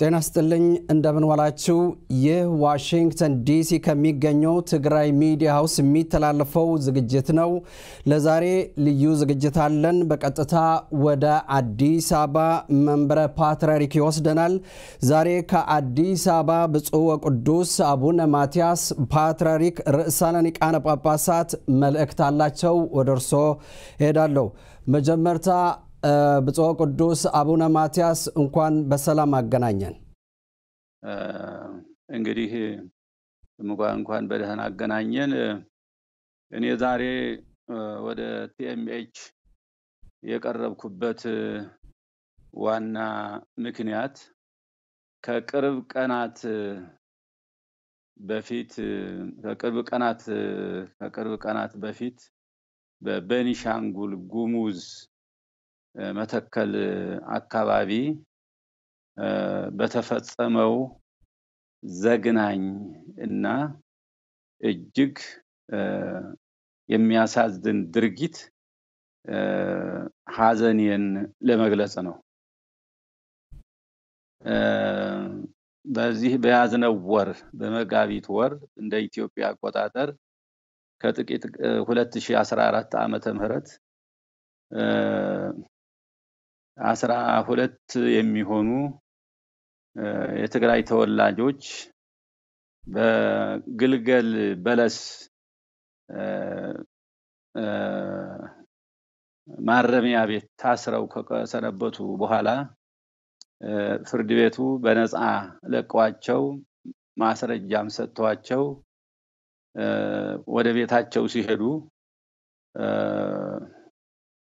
ጤና ስጥልኝ እንደምን ዋላችሁ። ይህ ዋሽንግተን ዲሲ ከሚገኘው ትግራይ ሚዲያ ሀውስ የሚተላለፈው ዝግጅት ነው። ለዛሬ ልዩ ዝግጅት አለን። በቀጥታ ወደ አዲስ አበባ መንበረ ፓትርያርክ ይወስደናል። ዛሬ ከአዲስ አበባ ብፁዕ ወቅዱስ አቡነ ማትያስ ፓትርያርክ ርዕሳነ ሊቃነ ጳጳሳት መልእክት አላቸው። ወደ እርሶ እሄዳለሁ። መጀመርታ ብፁዕ ቅዱስ አቡነ ማትያስ እንኳን በሰላም አገናኘን። እንግዲህ እንኳን በደህና አገናኘን። እኔ ዛሬ ወደ ቲኤምኤች የቀረብኩበት ዋና ምክንያት ከቅርብ ቀናት በፊት ከቅርብ ቀናት ከቅርብ ቀናት በፊት በቤኒሻንጉል ጉሙዝ መተከል አካባቢ በተፈጸመው ዘግናኝ እና እጅግ የሚያሳዝን ድርጊት ሐዘኔን ለመግለጽ ነው። በዚህ በያዝነው ወር በመጋቢት ወር እንደ ኢትዮጵያ አቆጣጠር ከጥቂት 2014 ዓመተ ምህረት አስራ ሁለት የሚሆኑ የትግራይ ተወላጆች በግልገል በለስ ማረሚያ ቤት ታስረው ከሰነበቱ በኋላ ፍርድ ቤቱ በነፃ ለቀዋቸው ማስረጃም ሰጥቷቸው ወደ ቤታቸው ሲሄዱ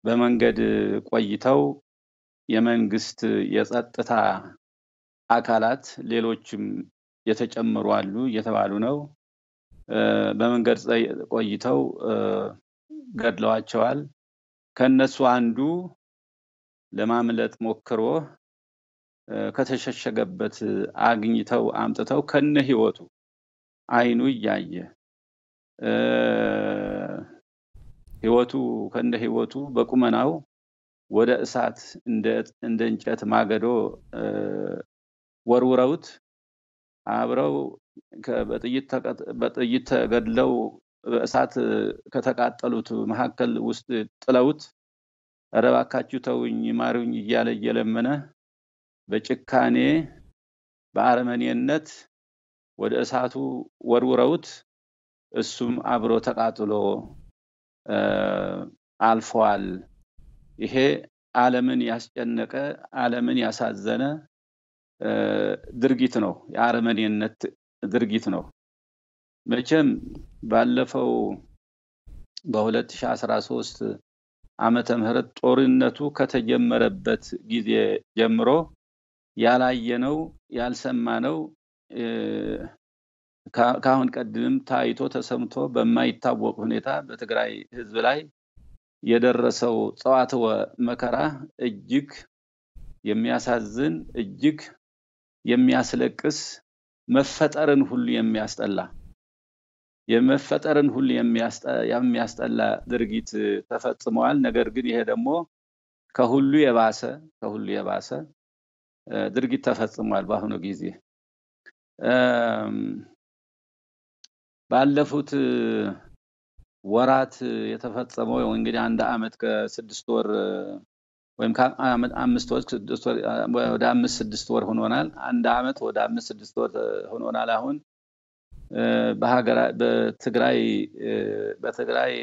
በመንገድ ቆይተው የመንግስት የጸጥታ አካላት ሌሎችም የተጨመሩ አሉ እየተባሉ ነው። በመንገድ ቆይተው ገድለዋቸዋል። ከነሱ አንዱ ለማምለጥ ሞክሮ ከተሸሸገበት አግኝተው አምጥተው ከነ ህይወቱ አይኑ እያየ ህይወቱ ከነ ህይወቱ በቁመናው ወደ እሳት እንደ እንጨት ማገዶ ወርውረውት አብረው በጥይት ተገድለው በእሳት ከተቃጠሉት መካከል ውስጥ ጥለውት ኧረ ተውኝ ማሩኝ እያለ እየለመነ በጭካኔ በአረመኔነት ወደ እሳቱ ወርውረውት እሱም አብሮ ተቃጥሎ አልፈዋል። ይሄ ዓለምን ያስጨነቀ ዓለምን ያሳዘነ ድርጊት ነው። የአረመኔነት ድርጊት ነው። መቼም ባለፈው በ2013 ዓመተ ምህረት ጦርነቱ ከተጀመረበት ጊዜ ጀምሮ ያላየነው ያልሰማነው ከአሁን ቀድም ታይቶ ተሰምቶ በማይታወቅ ሁኔታ በትግራይ ህዝብ ላይ የደረሰው ጸዋትወ መከራ እጅግ የሚያሳዝን እጅግ የሚያስለቅስ መፈጠርን ሁሉ የሚያስጠላ የመፈጠርን ሁሉ የሚያስጠላ ድርጊት ተፈጽመዋል። ነገር ግን ይሄ ደግሞ ከሁሉ የባሰ ከሁሉ የባሰ ድርጊት ተፈጽሟል። በአሁኑ ጊዜ ባለፉት ወራት የተፈጸመው እንግዲህ አንድ አመት ከስድስት ወር ወይም አምስት ስድስት ወር ወደ አምስት ስድስት ወር ሆኖናል። አንድ አመት ወደ አምስት ስድስት ወር ሆኖናል። አሁን በትግራይ በትግራይ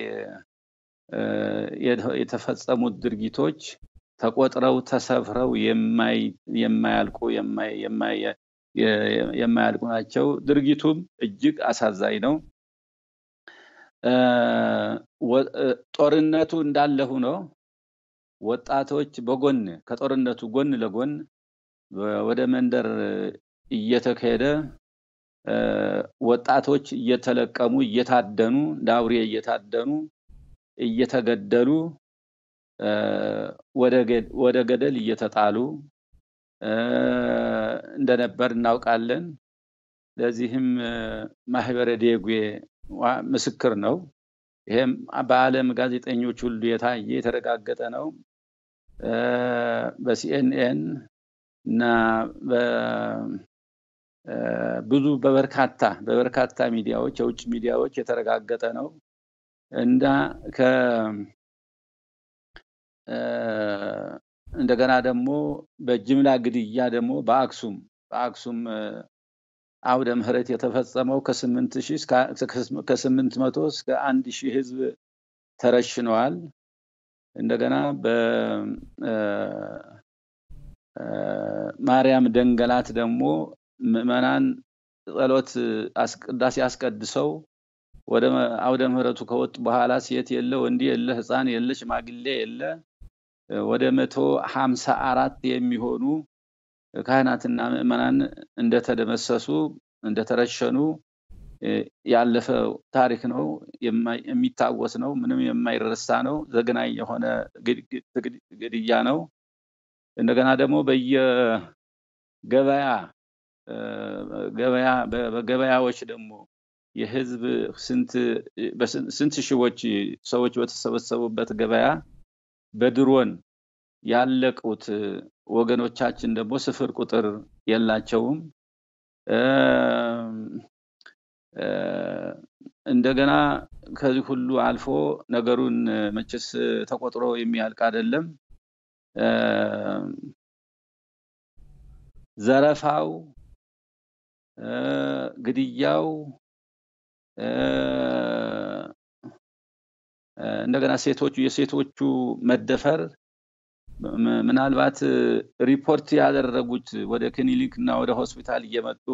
የተፈጸሙት ድርጊቶች ተቆጥረው ተሰፍረው የማያልቁ የማያልቁ ናቸው። ድርጊቱም እጅግ አሳዛኝ ነው። ጦርነቱ እንዳለ ሆኖ ወጣቶች በጎን ከጦርነቱ ጎን ለጎን ወደ መንደር እየተካሄደ ወጣቶች እየተለቀሙ እየታደኑ አውሬ እየታደኑ እየተገደሉ ወደ ገደል እየተጣሉ እንደነበር እናውቃለን። ለዚህም ማህበረ ዴጉ ምስክር ነው። ይሄም በዓለም ጋዜጠኞች ሁሉ የታየ የተረጋገጠ ነው። በሲኤንኤን እና ብዙ በበርካታ በበርካታ ሚዲያዎች የውጭ ሚዲያዎች የተረጋገጠ ነው እና እንደገና ደግሞ በጅምላ ግድያ ደግሞ በአክሱም በአክሱም አውደ ምህረት የተፈጸመው ከስምንት መቶ እስከ አንድ ሺህ ህዝብ ተረሽነዋል። እንደገና በማርያም ደንገላት ደግሞ ምዕመናን ጸሎት ቅዳሴ አስቀድሰው ወደ አውደ ምህረቱ ከወጡ በኋላ ሴት የለ ወንድ የለ ህፃን የለ ሽማግሌ የለ ወደ መቶ ሀምሳ አራት የሚሆኑ ካህናትና ምዕመናን እንደተደመሰሱ እንደተረሸኑ ያለፈ ታሪክ ነው። የሚታወስ ነው። ምንም የማይረሳ ነው። ዘግናኝ የሆነ ግድያ ነው። እንደገና ደግሞ በየገበያ ገበያ በገበያዎች ደግሞ የህዝብ ስንት ሺዎች ሰዎች በተሰበሰቡበት ገበያ በድሮን ያለቁት ወገኖቻችን ደግሞ ስፍር ቁጥር የላቸውም። እንደገና ከዚህ ሁሉ አልፎ ነገሩን መቼስ ተቆጥሮ የሚያልቅ አይደለም። ዘረፋው፣ ግድያው፣ እንደገና ሴቶቹ የሴቶቹ መደፈር ምናልባት ሪፖርት ያደረጉት ወደ ክሊኒክ እና ወደ ሆስፒታል እየመጡ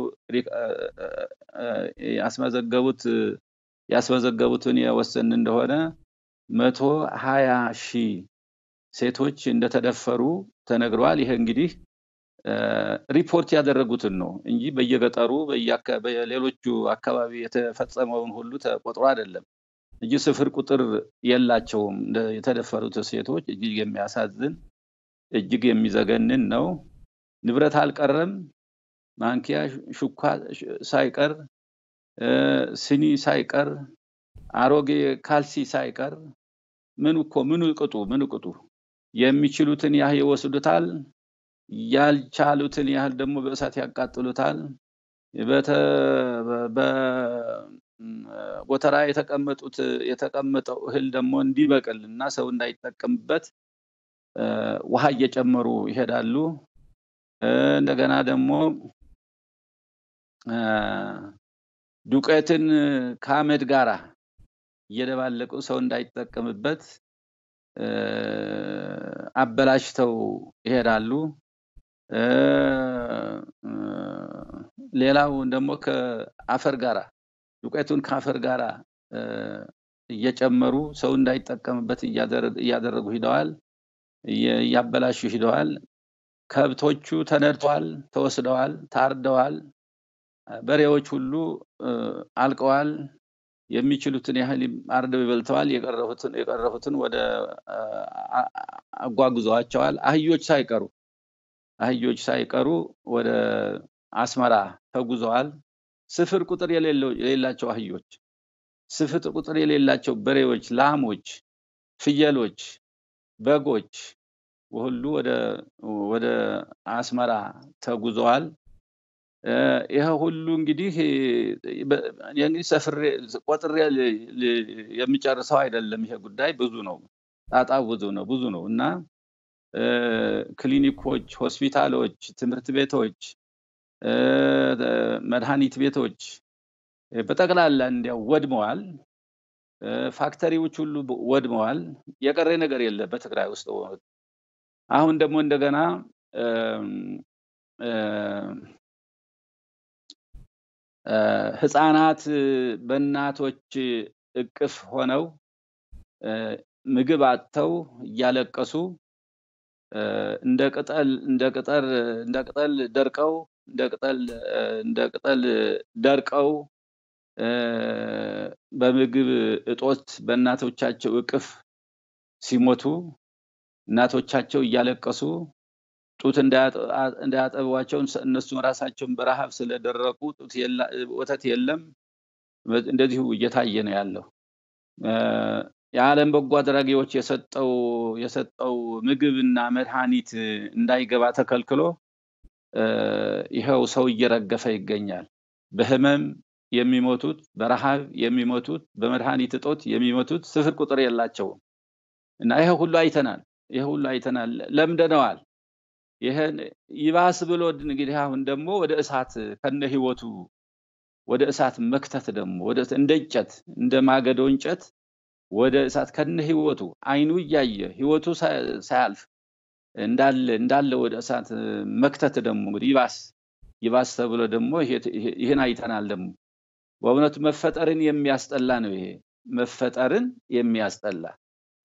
ያስመዘገቡት ያስመዘገቡትን የወሰን እንደሆነ መቶ ሀያ ሺህ ሴቶች እንደተደፈሩ ተነግረዋል። ይሄ እንግዲህ ሪፖርት ያደረጉትን ነው እንጂ በየገጠሩ በሌሎቹ አካባቢ የተፈጸመውን ሁሉ ተቆጥሮ አይደለም እንጂ ስፍር ቁጥር የላቸውም። የተደፈሩት ሴቶች እጅግ የሚያሳዝን እጅግ የሚዘገንን ነው። ንብረት አልቀረም፣ ማንኪያ ሹኳ ሳይቀር፣ ስኒ ሳይቀር፣ አሮጌ ካልሲ ሳይቀር ምን እኮ ምኑ ቅጡ ምኑ ቅጡ የሚችሉትን ያህል ይወስዱታል። ያልቻሉትን ያህል ደግሞ በእሳት ያቃጥሉታል። ጎተራ የተቀመጡት የተቀመጠው እህል ደግሞ እንዲበቅል እና ሰው እንዳይጠቀምበት ውሃ እየጨመሩ ይሄዳሉ። እንደገና ደግሞ ዱቄትን ከአመድ ጋራ እየደባለቁ ሰው እንዳይጠቀምበት አበላሽተው ይሄዳሉ። ሌላው ደግሞ ከአፈር ጋራ ዱቄቱን ከአፈር ጋራ እየጨመሩ ሰው እንዳይጠቀምበት እያደረጉ ሂደዋል፣ እያበላሹ ሂደዋል። ከብቶቹ ተነድተዋል፣ ተወስደዋል፣ ታርደዋል። በሬዎች ሁሉ አልቀዋል። የሚችሉትን ያህል አርደው ይበልተዋል። የቀረፉትን ወደ አጓጉዘዋቸዋል። አህዮች ሳይቀሩ አህዮች ሳይቀሩ ወደ አስመራ ተጉዘዋል። ስፍር ቁጥር የሌላቸው አህዮች፣ ስፍር ቁጥር የሌላቸው በሬዎች፣ ላሞች፣ ፍየሎች፣ በጎች ሁሉ ወደ አስመራ ተጉዘዋል። ይሄ ሁሉ እንግዲህ ሰፍሬ ቆጥሬ የሚጨርሰው አይደለም። ይሄ ጉዳይ ብዙ ነው፣ ጣጣው ብዙ ነው ብዙ ነው እና ክሊኒኮች፣ ሆስፒታሎች፣ ትምህርት ቤቶች፣ መድኃኒት ቤቶች በጠቅላላ እንዲያው ወድመዋል። ፋክተሪዎች ሁሉ ወድመዋል። የቀረ ነገር የለም በትግራይ ውስጥ። አሁን ደግሞ እንደገና ህፃናት በእናቶች እቅፍ ሆነው ምግብ አጥተው እያለቀሱ እንደ ቅጠል እንደ ቅጠል እንደ ቅጠል ደርቀው እንደ ቅጠል እንደ ቅጠል ደርቀው በምግብ እጦት በእናቶቻቸው እቅፍ ሲሞቱ እናቶቻቸው እያለቀሱ ጡት እንዳያጠቧቸው እነሱም ራሳቸውን በረሃብ ስለደረቁ ወተት የለም። እንደዚሁ እየታየ ነው ያለው። የዓለም በጎ አድራጊዎች የሰጠው የሰጠው ምግብና መድኃኒት እንዳይገባ ተከልክሎ ይኸው ሰው እየረገፈ ይገኛል። በህመም የሚሞቱት፣ በረሃብ የሚሞቱት፣ በመድኃኒት እጦት የሚሞቱት ስፍር ቁጥር የላቸውም እና ይሄ ሁሉ አይተናል። ይሄ ሁሉ አይተናል፣ ለምደነዋል። ይሄን ይባስ ብሎ እንግዲህ አሁን ደግሞ ወደ እሳት ከነ ህይወቱ ወደ እሳት መክተት ደግሞ እንደ እንጨት እንደ ማገዶ እንጨት ወደ እሳት ከነ ህይወቱ አይኑ እያየ ህይወቱ ሳያልፍ እንዳለ እንዳለ ወደ እሳት መክተት ደግሞ እንግዲህ ይባስ ይባስ ተብሎ ደግሞ ይህን አይተናል። ደግሞ በእውነቱ መፈጠርን የሚያስጠላ ነው። ይሄ መፈጠርን የሚያስጠላ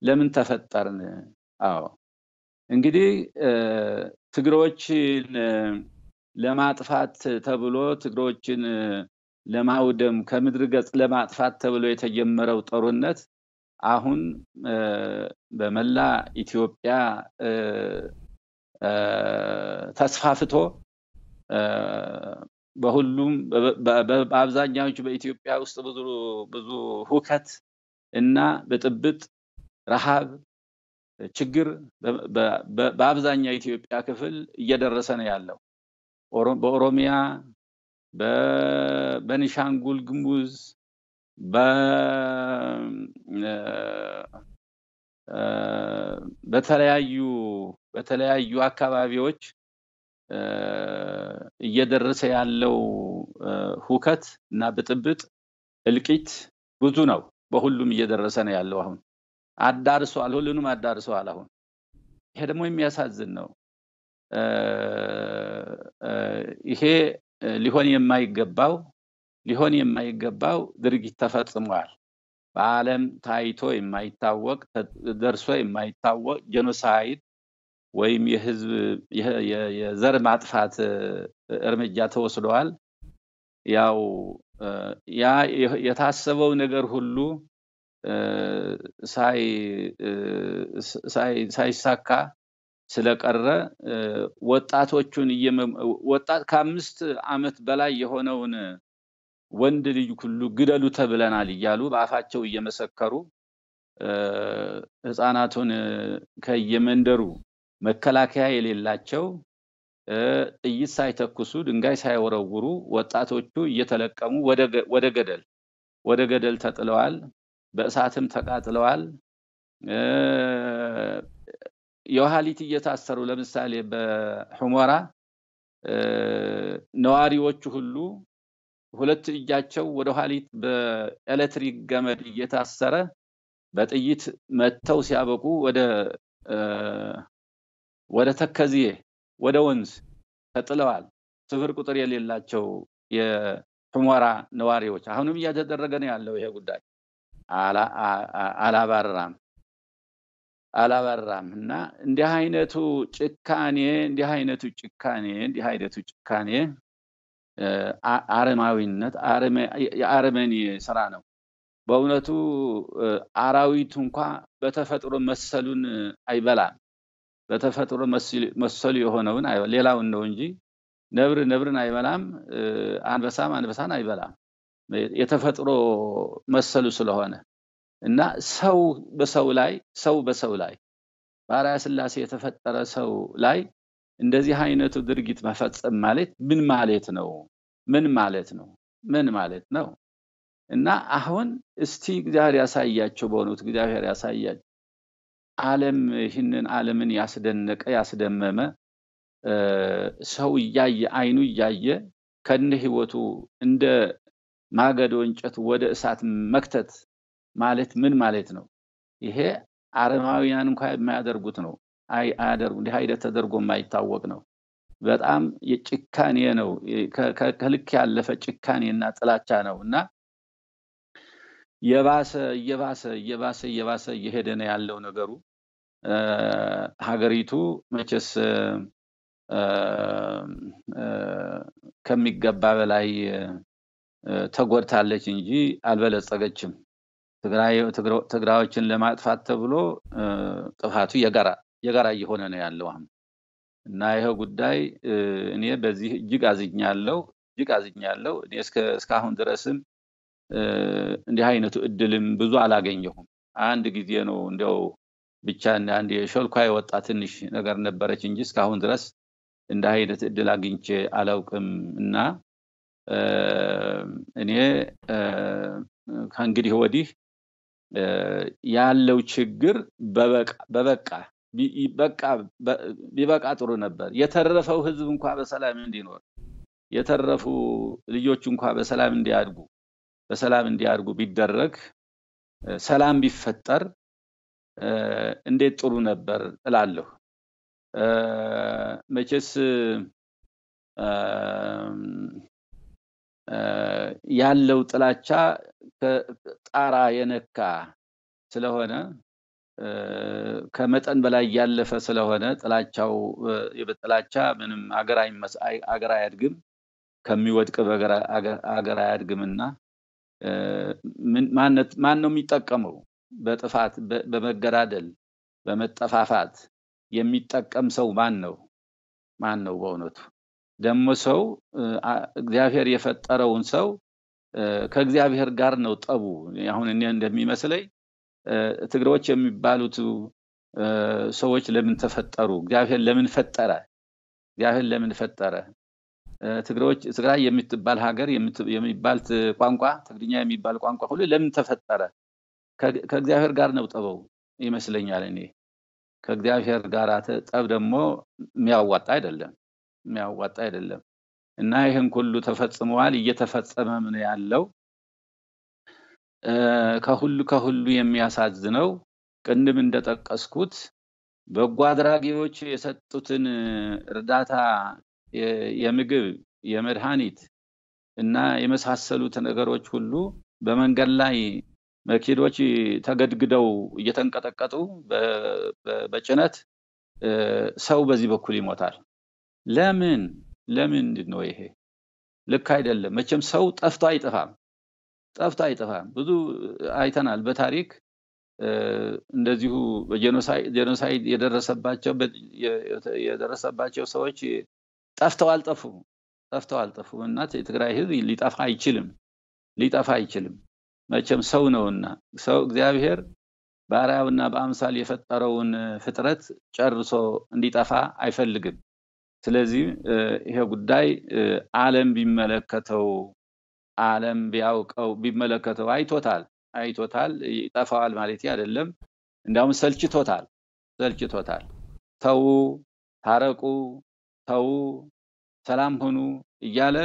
ለምን ተፈጠርን? አዎ። እንግዲህ ትግሮችን ለማጥፋት ተብሎ ትግሮችን ለማውደም ከምድር ገጽ ለማጥፋት ተብሎ የተጀመረው ጦርነት አሁን በመላ ኢትዮጵያ ተስፋፍቶ በሁሉም በአብዛኛዎቹ በኢትዮጵያ ውስጥ ብዙ ብዙ ሁከት እና ብጥብጥ፣ ረሃብ፣ ችግር በአብዛኛው የኢትዮጵያ ክፍል እየደረሰ ነው ያለው። በኦሮሚያ፣ በቤኒሻንጉል ጉሙዝ፣ በተለያዩ በተለያዩ አካባቢዎች እየደረሰ ያለው ሁከት እና ብጥብጥ እልቂት ብዙ ነው። በሁሉም እየደረሰ ነው ያለው። አሁን አዳርሷል፣ ሁሉንም አዳርሰዋል። አሁን ይሄ ደግሞ የሚያሳዝን ነው። ይሄ ሊሆን የማይገባው ሊሆን የማይገባው ድርጊት ተፈጽሟል። በዓለም ታይቶ የማይታወቅ ደርሶ የማይታወቅ ጄኖሳይድ ወይም የህዝብ የዘር ማጥፋት እርምጃ ተወስደዋል። ያው ያ የታሰበው ነገር ሁሉ ሳይሳካ ስለቀረ ወጣቶቹን ወጣት ከአምስት ዓመት በላይ የሆነውን ወንድ ልጅ ሁሉ ግደሉ ተብለናል እያሉ በአፋቸው እየመሰከሩ ህፃናቱን ከየመንደሩ መከላከያ የሌላቸው ጥይት ሳይተኩሱ ድንጋይ ሳይወረውሩ ወጣቶቹ እየተለቀሙ ወደ ገደል ወደ ገደል ተጥለዋል። በእሳትም ተቃጥለዋል። የውሃሊት እየታሰሩ ለምሳሌ በሑመራ ነዋሪዎቹ ሁሉ ሁለት እጃቸው ወደ ኋሊት በኤሌክትሪክ ገመድ እየታሰረ በጥይት መተው ሲያበቁ ወደ ተከዚዬ ወደ ወንዝ ተጥለዋል። ስፍር ቁጥር የሌላቸው የሑመራ ነዋሪዎች አሁንም እያተደረገ ነው ያለው ይሄ ጉዳይ አላባራም አላባራም እና እንዲህ አይነቱ ጭካኔ እንዲህ አይነቱ ጭካኔ እንዲህ አይነቱ ጭካኔ አረማዊነት የአረመኔ ስራ ነው። በእውነቱ አራዊቱ እንኳ በተፈጥሮ መሰሉን አይበላም። በተፈጥሮ መሰሉ የሆነውን ሌላውን ነው እንጂ ነብር ነብርን አይበላም፣ አንበሳም አንበሳን አይበላም። የተፈጥሮ መሰሉ ስለሆነ እና ሰው በሰው ላይ ሰው በሰው ላይ በአርአያ ሥላሴ የተፈጠረ ሰው ላይ እንደዚህ አይነቱ ድርጊት መፈጸም ማለት ምን ማለት ነው? ምን ማለት ነው? ምን ማለት ነው? እና አሁን እስቲ እግዚአብሔር ያሳያቸው፣ በእውነቱ እግዚአብሔር ያሳያቸው። ዓለም ይህንን ዓለምን ያስደነቀ ያስደመመ ሰው እያየ አይኑ እያየ ከነ ህይወቱ እንደ ማገዶ እንጨት ወደ እሳት መክተት ማለት ምን ማለት ነው? ይሄ አረማውያን እንኳ የማያደርጉት ነው። አያደርጉ እንዲህ አይነት ተደርጎ የማይታወቅ ነው። በጣም የጭካኔ ነው። ከልክ ያለፈ ጭካኔና ጥላቻ ነው እና የባሰ እየባሰ እየባሰ እየባሰ እየሄደ ነው ያለው ነገሩ። ሀገሪቱ መቼስ ከሚገባ በላይ ተጎድታለች እንጂ አልበለጸገችም። ትግራዮችን ለማጥፋት ተብሎ ጥፋቱ የጋራ እየሆነ ነው ያለው አሁን እና ይሄ ጉዳይ እኔ በዚህ እጅግ አዝኛለሁ፣ እጅግ አዝኛለሁ። እኔ እስካሁን ድረስም እንዲህ አይነቱ እድልም ብዙ አላገኘሁም። አንድ ጊዜ ነው እንዲያው ብቻ አንድ የሾልኳ የወጣ ትንሽ ነገር ነበረች እንጂ እስካሁን ድረስ እንደ አይነት እድል አግኝቼ አላውቅም እና እኔ ከእንግዲህ ወዲህ ያለው ችግር በበቃ ቢበቃ ጥሩ ነበር። የተረፈው ህዝብ እንኳ በሰላም እንዲኖር የተረፉ ልጆች እንኳ በሰላም እንዲያድጉ በሰላም እንዲያድጉ ቢደረግ ሰላም ቢፈጠር እንዴት ጥሩ ነበር እላለሁ። መቼስ ያለው ጥላቻ ጣራ የነካ ስለሆነ ከመጠን በላይ ያለፈ ስለሆነ ጥላቻው ጥላቻ ምንም አገር አያድግም ከሚወድቅ አገር አያድግምና ማን ነው የሚጠቀመው? በጥፋት በመገዳደል በመጠፋፋት የሚጠቀም ሰው ማን ነው? ማን ነው? በእውነቱ ደግሞ ሰው እግዚአብሔር የፈጠረውን ሰው ከእግዚአብሔር ጋር ነው ጠቡ። አሁን እኔ እንደሚመስለኝ ትግሮች የሚባሉት ሰዎች ለምን ተፈጠሩ? እግዚአብሔር ለምን ፈጠረ? እግዚአብሔር ለምን ፈጠረ? ትግሮች ትግራይ የምትባል ሀገር የሚባል ቋንቋ ትግርኛ የሚባል ቋንቋ ሁሉ ለምን ተፈጠረ? ከእግዚአብሔር ጋር ነው ጠበው ይመስለኛል። እኔ ከእግዚአብሔር ጋር ጠብ ደግሞ የሚያዋጣ አይደለም የሚያዋጣ አይደለም እና ይህን ሁሉ ተፈጽመዋል፣ እየተፈጸመም ነው ያለው። ከሁሉ ከሁሉ የሚያሳዝነው ቅድም እንደጠቀስኩት በጎ አድራጊዎች የሰጡትን እርዳታ የምግብ፣ የመድኃኒት እና የመሳሰሉት ነገሮች ሁሉ በመንገድ ላይ መኪኖች ተገድግደው እየተንቀጠቀጡ በጭነት ሰው በዚህ በኩል ይሞታል። ለምን ለምንድን ነው ይሄ? ልክ አይደለም። መቼም ሰው ጠፍቶ አይጠፋም፣ ጠፍቶ አይጠፋም። ብዙ አይተናል በታሪክ እንደዚሁ ጄኖሳይድ የደረሰባቸው የደረሰባቸው ሰዎች ጠፍተው አልጠፉም፣ ጠፍተው አልጠፉም እና የትግራይ ህዝብ ሊጠፋ አይችልም፣ ሊጠፋ አይችልም። መቼም ሰው ነውና ሰው እግዚአብሔር በአርአያውና በአምሳል የፈጠረውን ፍጥረት ጨርሶ እንዲጠፋ አይፈልግም። ስለዚህ ይሄ ጉዳይ ዓለም ቢመለከተው ዓለም ቢያውቀው ቢመለከተው አይቶታል አይቶታል ይጠፋዋል ማለት አይደለም። እንዲያውም ሰልችቶታል ሰልችቶታል። ተዉ፣ ታረቁ፣ ተዉ፣ ሰላም ሁኑ እያለ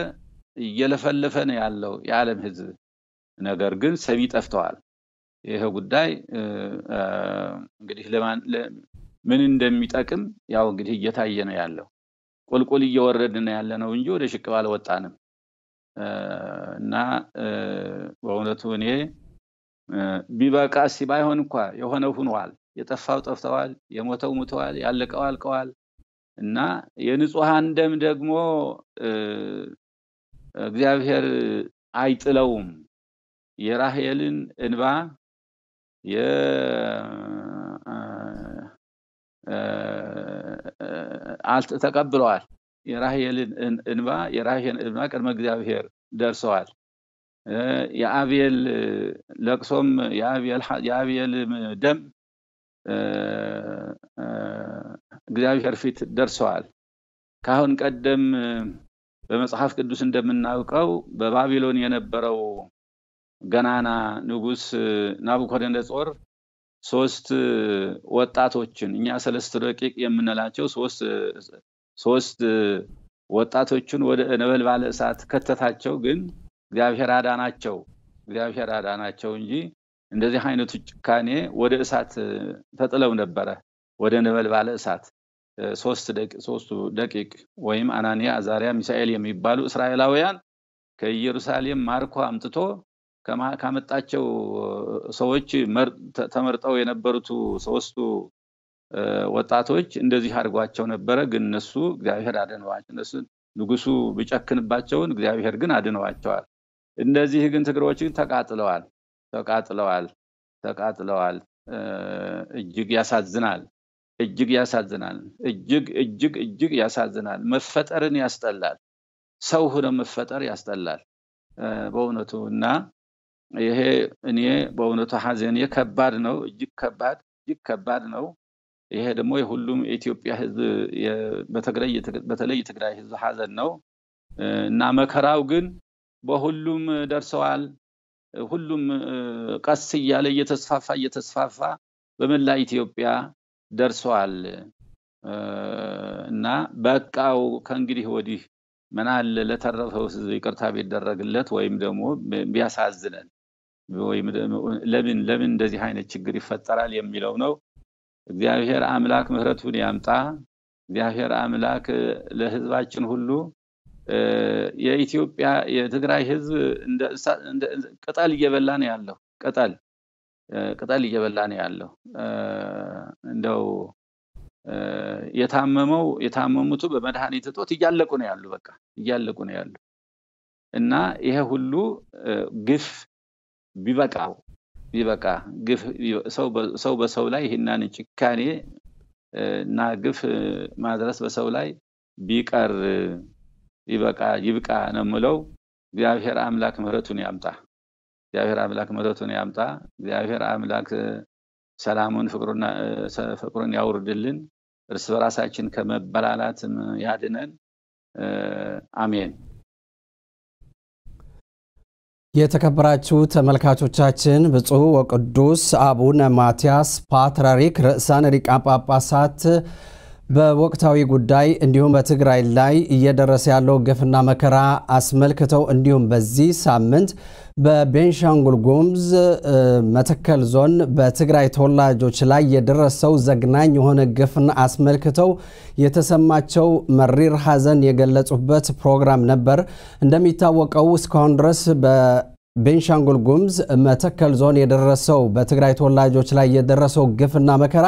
እየለፈለፈ ነው ያለው የዓለም ህዝብ። ነገር ግን ሰሚ ጠፍተዋል። ይሄ ጉዳይ እንግዲህ ምን እንደሚጠቅም ያው እንግዲህ እየታየ ነው ያለው። ቁልቁል እየወረድን ያለ ነው እንጂ ወደ ሽቅብ አልወጣንም እና በእውነቱ እኔ ቢበቃ ሲ ባይሆን እንኳ የሆነው ሁኗል። የጠፋው ጠፍተዋል፣ የሞተው ሙተዋል፣ ያለቀው አልቀዋል እና የንጹሐን ደም ደግሞ እግዚአብሔር አይጥለውም። የራሄልን እንባ ተቀብለዋል። የራሄልን እንባ የራሄልን እንባ ቅድመ እግዚአብሔር ደርሰዋል። የአቤል ለቅሶም የአቤል ደም እግዚአብሔር ፊት ደርሰዋል። ከአሁን ቀደም በመጽሐፍ ቅዱስ እንደምናውቀው በባቢሎን የነበረው ገናና ንጉስ ናቡከደነጾር ሶስት ወጣቶችን እኛ ሰለስት ደቂቅ የምንላቸው ሶስት ወጣቶችን ወደ ነበልባለ እሳት ከተታቸው ግን እግዚአብሔር አዳናቸው እግዚአብሔር አዳናቸው እንጂ እንደዚህ አይነቱ ጭካኔ ወደ እሳት ተጥለው ነበረ። ወደ ነበልባለ እሳት ሶስቱ ደቂቅ ወይም አናንያ አዛሪያ ሚሳኤል የሚባሉ እስራኤላውያን ከኢየሩሳሌም ማርኮ አምጥቶ ካመጣቸው ሰዎች ተመርጠው የነበሩት ሶስቱ ወጣቶች እንደዚህ አድርጓቸው ነበረ። ግን እነሱ እግዚአብሔር አድነዋቸው። ንጉሱ ቢጨክንባቸውን እግዚአብሔር ግን አድነዋቸዋል። እንደዚህ ግን ትግሮች ተቃጥለዋል ተቃጥለዋል ተቃጥለዋል። እጅግ ያሳዝናል እጅግ ያሳዝናል እጅግ እጅግ እጅግ ያሳዝናል። መፈጠርን ያስጠላል ሰው ሆነ መፈጠር ያስጠላል። በእውነቱ እና ይሄ እኔ በእውነቱ ሀዘኔ ከባድ ነው እጅግ ከባድ እጅግ ከባድ ነው። ይሄ ደግሞ የሁሉም የኢትዮጵያ ህዝብ በተለይ የትግራይ ህዝብ ሀዘን ነው። እና መከራው ግን በሁሉም ደርሰዋል። ሁሉም ቀስ እያለ እየተስፋፋ እየተስፋፋ በመላ ኢትዮጵያ ደርሰዋል። እና በቃው ከእንግዲህ ወዲህ ምን አለ? ለተረፈው ይቅርታ ቢደረግለት ወይም ደግሞ ቢያሳዝነን ለምን ለምን እንደዚህ አይነት ችግር ይፈጠራል የሚለው ነው። እግዚአብሔር አምላክ ምህረቱን ያምጣ። እግዚአብሔር አምላክ ለህዝባችን ሁሉ የኢትዮጵያ የትግራይ ህዝብ ቅጠል እየበላ ነው ያለው። ቅጠል ቅጠል እየበላ ነው ያለው። እንደው የታመመው የታመሙቱ በመድኃኒት እጦት እያለቁ ነው ያሉ። በቃ እያለቁ ነው ያሉ እና ይሄ ሁሉ ግፍ ቢበቃው ቢበቃ ግፍ ሰው በሰው ላይ ይህንን ጭካኔ እና ግፍ ማድረስ በሰው ላይ ቢቀር ይበቃ ይብቃ ነው የምለው። እግዚአብሔር አምላክ ምህረቱን ያምጣ። እግዚአብሔር አምላክ ምህረቱን ያምጣ። እግዚአብሔር አምላክ ሰላሙን ፍቅሩን ያውርድልን። እርስ በራሳችን ከመበላላትም ያድነን። አሜን። የተከበራችሁ ተመልካቾቻችን ብፁዕ ወቅዱስ አቡነ ማትያስ ፓትርያርክ ርዕሳነ ሊቃነ ጳጳሳት በወቅታዊ ጉዳይ እንዲሁም በትግራይ ላይ እየደረሰ ያለው ግፍና መከራ አስመልክተው እንዲሁም በዚህ ሳምንት በቤንሻንጉል ጉሙዝ መተከል ዞን በትግራይ ተወላጆች ላይ የደረሰው ዘግናኝ የሆነ ግፍን አስመልክተው የተሰማቸው መሪር ሐዘን የገለጹበት ፕሮግራም ነበር። እንደሚታወቀው እስካሁን ድረስ በቤንሻንጉል ጉሙዝ መተከል ዞን የደረሰው በትግራይ ተወላጆች ላይ የደረሰው ግፍና መከራ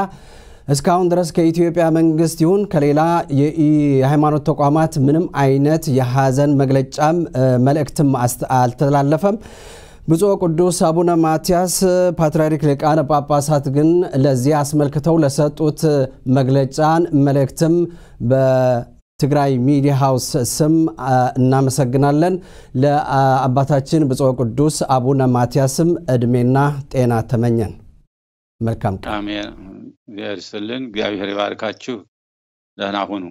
እስካሁን ድረስ ከኢትዮጵያ መንግስት ይሁን ከሌላ የሃይማኖት ተቋማት ምንም አይነት የሐዘን መግለጫም መልእክትም አልተላለፈም። ብፁዕ ቅዱስ አቡነ ማትያስ ፓትርያርክ ሊቃነ ጳጳሳት ግን ለዚህ አስመልክተው ለሰጡት መግለጫን መልእክትም በትግራይ ሚዲያ ሃውስ ስም እናመሰግናለን። ለአባታችን ብፁዕ ቅዱስ አቡነ ማትያስም እድሜና ጤና ተመኘን። መልካም እግዚአብሔር ይስጥልን። እግዚአብሔር ይባርካችሁ። ደህና ሁኑ።